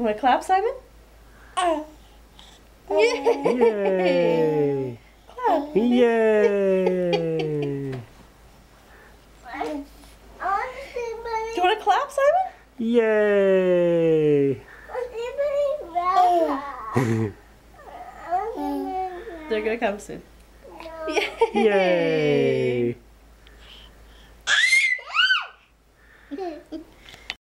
You Want to clap, Simon? Uh, Yay! Yay! Clap. Yay! Do you want to clap, Simon? Yay! Oh. They're gonna come soon. Yay! Yay.